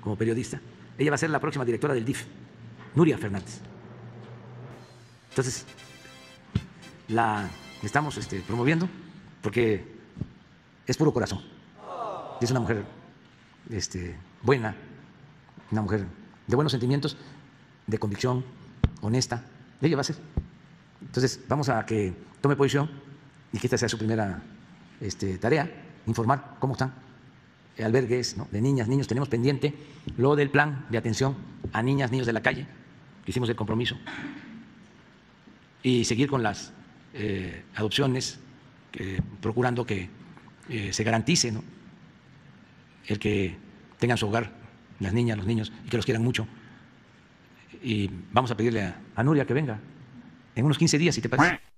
como periodista. Ella va a ser la próxima directora del DIF, Nuria Fernández. Entonces, la estamos este, promoviendo porque es puro corazón. Es una mujer este, buena, una mujer de buenos sentimientos, de convicción, honesta. Ella va a ser. Entonces, vamos a que tome posición y que esta sea su primera este, tarea, informar cómo están albergues de niñas, niños. Tenemos pendiente lo del plan de atención a niñas, niños de la calle, que hicimos el compromiso, y seguir con las eh, adopciones, procurando que eh, se garantice el que tengan su hogar las niñas, los niños, y que los quieran mucho. Y vamos a pedirle a, a Nuria que venga en unos 15 días, si te parece.